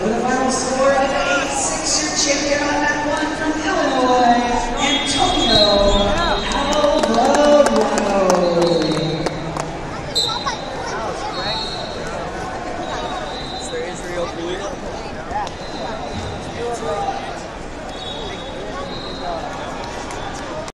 With a final score of 8-6, your champion on that one from Illinois, Antonio Alvarado.